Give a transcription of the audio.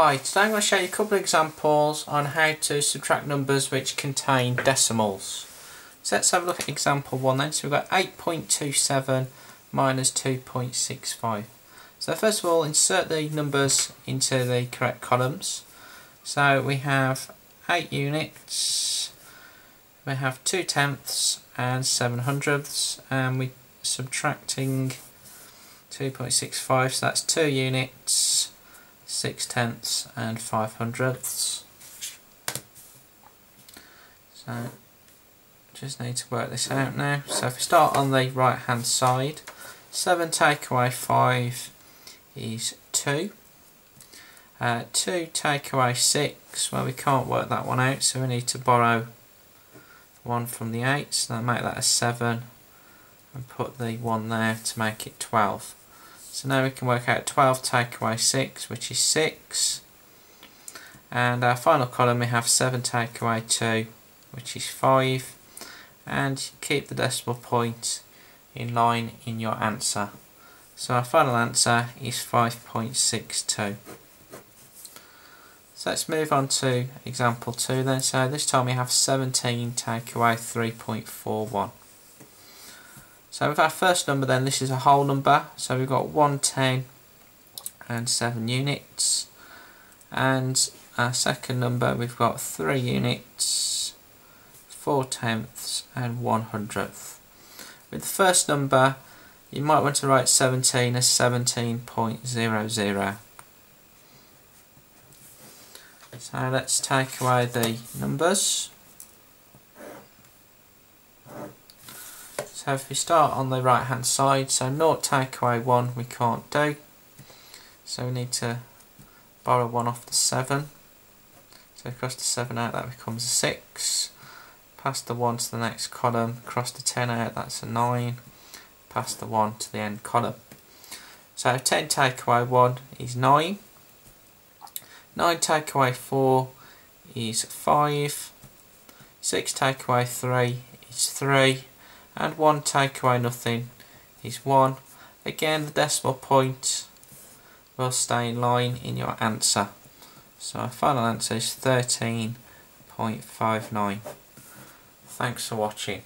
Hi, today I'm going to show you a couple of examples on how to subtract numbers which contain decimals. So let's have a look at example 1 then. So we've got 8.27 minus 2.65. So first of all insert the numbers into the correct columns. So we have 8 units, we have 2 tenths and 7 hundredths and we're subtracting 2.65 so that's 2 units six tenths and five hundredths. So just need to work this out now. So if we start on the right hand side, 7 take away 5 is 2. Uh, 2 take away 6, well we can't work that one out so we need to borrow 1 from the 8, so that make that a 7 and put the 1 there to make it 12. So now we can work out 12 take away 6, which is 6. And our final column we have 7 take away 2, which is 5. And keep the decimal point in line in your answer. So our final answer is 5.62. So let's move on to example 2 then. So this time we have 17 take away 3.41. So with our first number then, this is a whole number. So we've got 110 and 7 units. And our second number, we've got 3 units, 4 tenths and 1 hundredth. With the first number, you might want to write 17 as 17.00. So let's take away the numbers. So if we start on the right hand side, so 0 take away 1 we can't do. So we need to borrow 1 off the 7. So cross the 7 out, that becomes a 6. Pass the 1 to the next column, cross the 10 out, that's a 9. Pass the 1 to the end column. So 10 take away 1 is 9. 9 take away 4 is 5. 6 take away 3 is 3 and 1 take away nothing is 1. Again the decimal point will stay in line in your answer. So our final answer is 13.59. Thanks for watching.